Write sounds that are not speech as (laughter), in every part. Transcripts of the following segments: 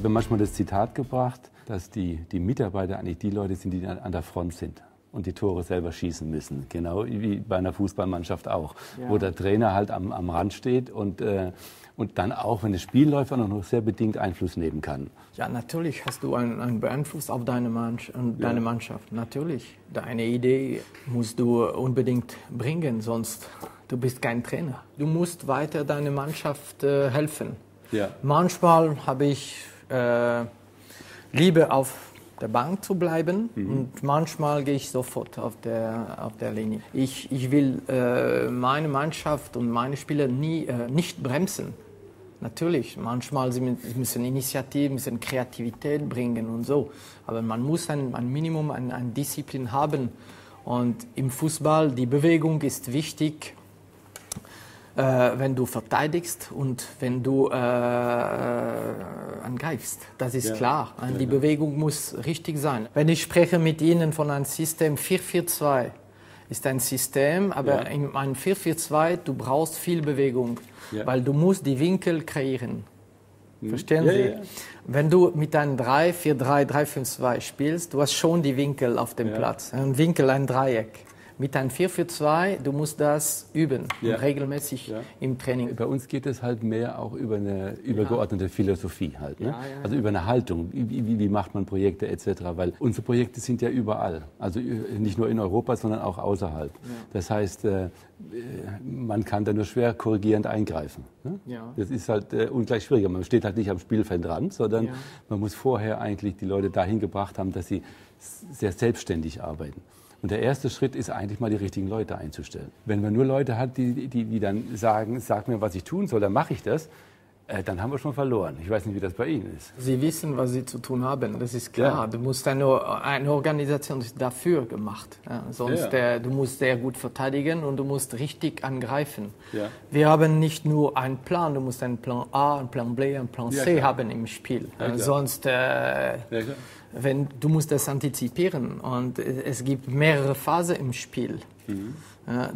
Ich habe manchmal das Zitat gebracht, dass die, die Mitarbeiter eigentlich die Leute sind, die an der Front sind und die Tore selber schießen müssen. Genau wie bei einer Fußballmannschaft auch, ja. wo der Trainer halt am, am Rand steht und, äh, und dann auch, wenn das Spiel läuft, auch noch sehr bedingt Einfluss nehmen kann. Ja, natürlich hast du einen, einen Beeinfluss auf deine, Mannschaft, deine ja. Mannschaft. Natürlich. Deine Idee musst du unbedingt bringen, sonst du bist kein Trainer. Du musst weiter deiner Mannschaft äh, helfen. Ja. Manchmal habe ich äh, Liebe auf der Bank zu bleiben mhm. und manchmal gehe ich sofort auf der, auf der Linie. Ich, ich will äh, meine Mannschaft und meine Spieler nie, äh, nicht bremsen. Natürlich, manchmal sie müssen Initiative, müssen Kreativität bringen und so. Aber man muss ein, ein Minimum an, an Disziplin haben. Und im Fußball, die Bewegung ist wichtig wenn du verteidigst und wenn du äh, äh angreifst. Das ist ja. klar. Die Bewegung muss richtig sein. Wenn ich spreche mit Ihnen von einem System 442, ist ein System, aber ja. in einem 442 du brauchst viel Bewegung, ja. weil du musst die Winkel kreieren. Mhm. Verstehen Sie? Wenn du mit einem 3, 4, 3, 3, 5, 2 spielst, du hast schon die Winkel auf dem Platz. Ein Winkel, ein Dreieck mit einem 4 für 2, du musst das üben, ja. regelmäßig ja. im Training. Bei uns geht es halt mehr auch über eine übergeordnete ja. Philosophie halt. Ne? Also über eine Haltung, wie, wie, macht man Projekte etc. Weil unsere Projekte sind ja überall. Also äh, nicht nur in Europa, sondern auch außerhalb. Das heißt, äh, man kann da nur schwer korrigierend eingreifen. Ne? Das ist halt äh, ungleich schwieriger. Man steht halt nicht am Spielfeldrand, sondern man muss vorher eigentlich die Leute dahin gebracht haben, dass sie sehr selbstständig arbeiten. Und der erste Schritt ist eigentlich mal die richtigen Leute einzustellen. Wenn man nur Leute hat, die, die, die dann sagen, sag mir, was ich tun soll, dann mache ich das, äh, dann haben wir schon verloren. Ich weiß nicht, wie das bei Ihnen ist. Sie wissen, was Sie zu tun haben, das ist klar. Ja. Du musst eine, eine Organisation ist dafür gemacht. Ja, sonst ja. Der, du musst sehr gut verteidigen und du musst richtig angreifen. Wir haben nicht nur einen Plan, du musst einen Plan A, einen Plan B, einen Plan C haben im Spiel. sonst äh, wenn du musst das antizipieren und es gibt mehrere Phasen im Spiel. Mhm.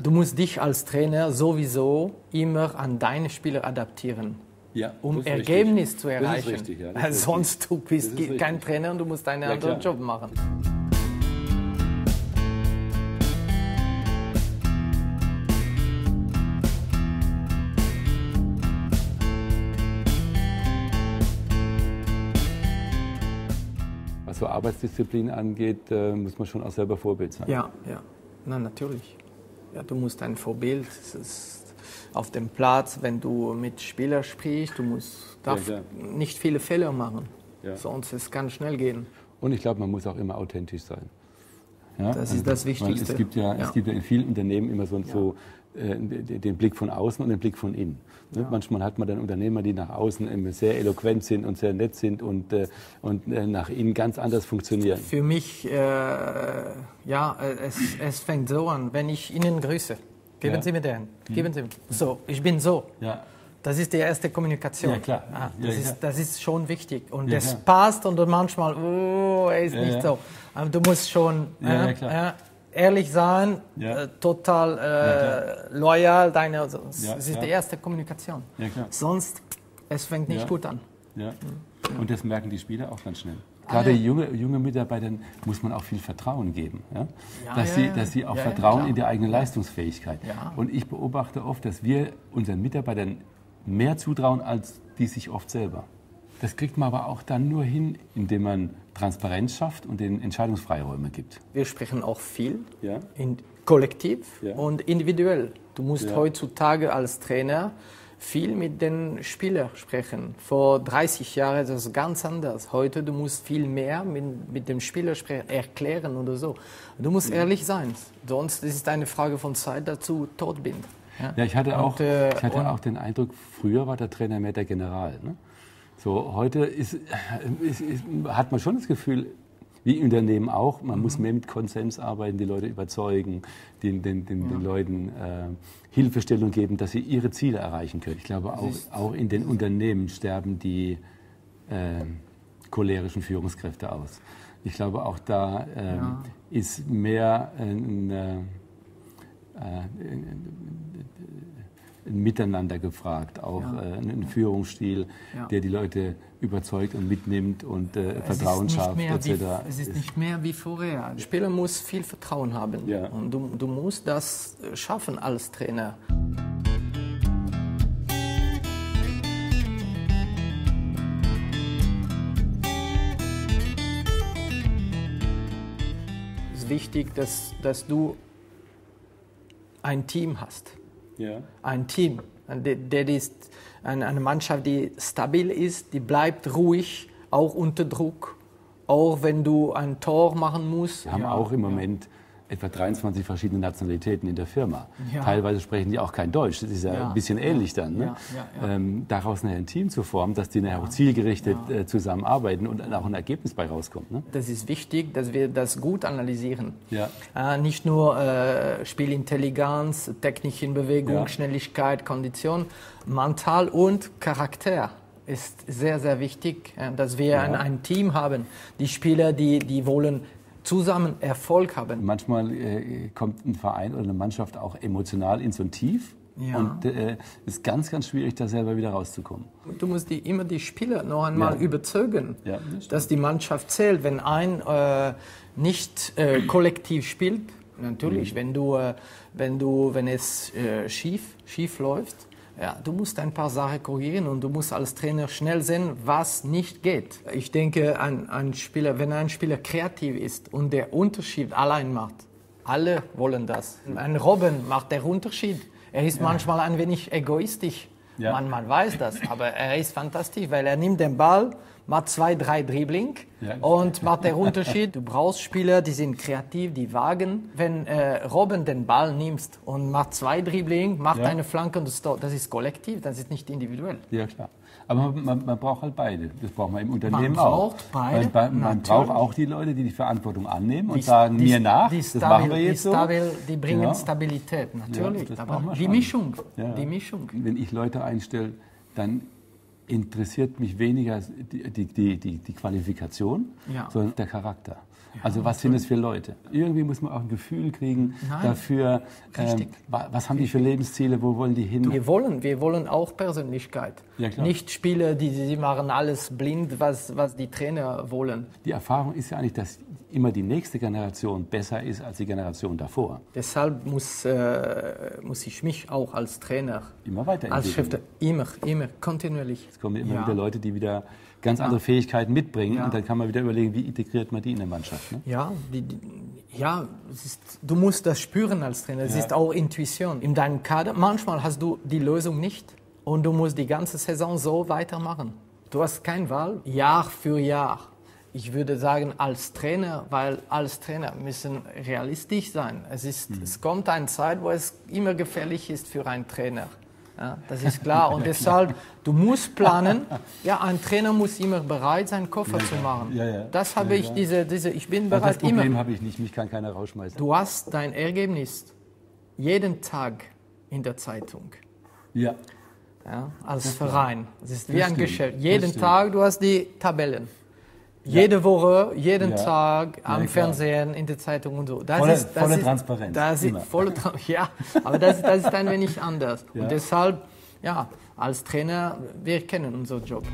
Du musst dich als Trainer sowieso immer an deine Spieler adaptieren, ja, um Ergebnis richtig. zu erreichen. Richtig, ja, (laughs) Sonst du bist kein Trainer und du musst einen ja, anderen klar. Job machen. was so Arbeitsdisziplin angeht, äh, muss man schon auch selber Vorbild sein. Ja, ja, na natürlich. Ja, du musst ein Vorbild auf dem Platz, wenn du mit Spielern sprichst, du musst darf ja, nicht viele Fehler machen, ja. sonst es kann schnell gehen. Und ich glaube, man muss auch immer authentisch sein. Ja? Das ist das Wichtigste. Es gibt ja, es gibt ja in vielen Unternehmen immer so, so äh, den Blick von außen und den Blick von innen. Ne? Ja. Manchmal hat man dann Unternehmer, die nach außen sehr eloquent sind und sehr nett sind und, äh, und äh, nach innen ganz anders funktionieren. Für mich, äh, ja, es, es fängt so an, wenn ich Ihnen grüße. Geben ja. Sie mir den. Hm. Geben Sie mir. So, ich bin so. Ja. Das ist die erste Kommunikation. Ja, klar. Ah, das, ja, ist, das ist schon wichtig. Und ja, das passt und manchmal, oh, er ist nicht so. Aber du musst schon. Ja, äh, klar ehrlich sein, ja. äh, total äh, loyal, deine, ja, das ist die erste Kommunikation. Sonst, es fängt nicht gut an. Und das merken die Spieler auch ganz schnell. Gerade junge, junge Mitarbeitern muss man auch viel Vertrauen geben. Ja? Ja, dass, sie, dass sie auch vertrauen in die eigene Leistungsfähigkeit. Und ich beobachte oft, dass wir unseren Mitarbeitern mehr zutrauen als die sich oft selber. Das kriegt man aber auch dann nur hin, indem man Transparenz schafft und den Entscheidungsfreiräume gibt. Wir sprechen auch viel, ja. in, kollektiv ja. und individuell. Du musst ja. heutzutage als Trainer viel mit den Spielern sprechen. Vor 30 Jahren ist das ganz anders. Heute du musst viel mehr mit, mit dem Spieler sprechen, erklären oder so. Du musst mhm. ehrlich sein, sonst ist es eine Frage von Zeit, dass du tot bist. Ja, ja ich hatte, auch, äh, ich hatte auch den Eindruck, früher war der Trainer mehr der General. Ne? So, heute ist, ist, ist, hat man schon das Gefühl, wie im Unternehmen auch, man mhm. muss mehr mit Konsens arbeiten, die Leute überzeugen, den, den, den, ja. den Leuten äh, Hilfestellung geben, dass sie ihre Ziele erreichen können. Ich glaube, auch, auch in den Unternehmen sterben die äh, cholerischen Führungskräfte aus. Ich glaube, auch da äh, ja. ist mehr äh, ein Miteinander gefragt, auch ja. äh, einen Führungsstil, ja. der die Leute überzeugt und mitnimmt und äh, Vertrauen schafft, etc. Wie, es ist nicht mehr wie vorher. Der Spieler muss viel Vertrauen haben ja. und du, du musst das schaffen als Trainer. Es ist wichtig, dass, dass du ein Team hast. Ja. Ein Team. Der, der ist eine Mannschaft, die stabil ist, die bleibt ruhig, auch unter Druck, auch wenn du ein Tor machen musst. Wir haben ja, auch im Moment etwa 23 verschiedene Nationalitäten in der Firma. Ja. Teilweise sprechen die auch kein Deutsch. Das ist ja, ja. ein bisschen ähnlich dann. Ne? Ähm, daraus nachher ein Team zu formen, dass die nachher auch zielgerichtet äh, zusammenarbeiten und auch ein Ergebnis bei rauskommt. Ne? Das ist wichtig, dass wir das gut analysieren. Äh, nicht nur äh, Spielintelligenz, technische Bewegung, Schnelligkeit, Kondition, mental und Charakter ist sehr, sehr wichtig, äh, dass wir ein, ein, Team haben. Die Spieler, die, die wollen zusammen Erfolg haben. Manchmal äh, kommt ein Verein oder eine Mannschaft auch emotional in so ein Tief. Ja. Und es äh, ist ganz, ganz schwierig, da selber wieder rauszukommen. Du musst die, immer die Spieler noch einmal ja. überzeugen, ja, das dass die Mannschaft zählt. Wenn ein äh, nicht äh, kollektiv spielt, natürlich, mhm. wenn, du, äh, wenn, du, wenn es äh, schief, schief läuft, ja, du musst ein paar Sachen korrigieren und du musst als Trainer schnell sehen, was nicht geht. Ich denke, ein, ein Spieler, wenn ein Spieler kreativ ist und der Unterschied allein macht, alle wollen das. Ein Robben macht der Unterschied. Er ist ja. manchmal ein wenig egoistisch. Ja. Man, man weiß das, aber er ist fantastisch, weil er nimmt den Ball, macht zwei, drei Dribbling ja. und macht den Unterschied. Du brauchst Spieler, die sind kreativ, die wagen. Wenn äh, Robben den Ball nimmst und macht zwei Dribbling, macht ja. eine Flanke und das, das ist kollektiv, das ist nicht individuell. Ja, klar. Aber man, man, man, braucht halt beide. Das braucht man im Unternehmen man braucht auch. Beide, man, man braucht auch die Leute, die die Verantwortung annehmen und die, sagen die, mir nach. Die das machen wir jetzt die stabil, so. Die bringen ja. Stabilität, natürlich. Ja, die Mischung, ja. die Mischung. Wenn ich Leute einstelle, dann interessiert mich weniger die, die, die, die Qualifikation, sondern der Charakter. Also was sind es für Leute? Irgendwie muss man auch ein Gefühl kriegen Nein, dafür, ähm, was haben die für Lebensziele, wo wollen die hin? Wir wollen, wir wollen auch Persönlichkeit. Ja, Nicht Spieler, die, die machen alles blind, was, was die Trainer wollen. Die Erfahrung ist ja eigentlich, dass immer die nächste Generation besser ist als die Generation davor. Deshalb muss, äh, muss ich mich auch als Trainer, immer weiterentwickeln. als Schriftsteller, immer, immer, kontinuierlich. Es kommen immer ja. wieder Leute, die wieder ganz andere Fähigkeiten mitbringen ja. und dann kann man wieder überlegen, wie integriert man die in der Mannschaft. Ne? Ja, die, die, ja ist, du musst das spüren als Trainer. Es ist auch Intuition. In deinem Kader, manchmal hast du die Lösung nicht und du musst die ganze Saison so weitermachen. Du hast keine Wahl, Jahr für Jahr ich würde sagen, als Trainer, weil als Trainer müssen realistisch sein. Es, ist, mhm. es kommt eine Zeit, wo es immer gefährlich ist für einen Trainer. Ja, das ist klar. Und (laughs) deshalb, du musst planen. (laughs) Ja, ein Trainer muss immer bereit sein, Koffer ja, zu machen. Ja, ja. Das habe ich, diese, diese, ich bin bereit das Problem immer. habe ich nicht, mich kann keiner rausschmeißen. Du hast dein Ergebnis jeden Tag in der Zeitung. Ja. ja als Verein. Es ist wie ein Geschäft. Jeden Tag, du hast die Tabellen. Jede Woche, jeden ja. Tag am ja, Fernsehen, in der Zeitung und so. Das volle, ist, das volle ist, Transparenz. Das ist volle, (laughs) ja, aber das, das ist ein wenig anders. (laughs) Und deshalb, ja, als Trainer, wir kennen unseren Job.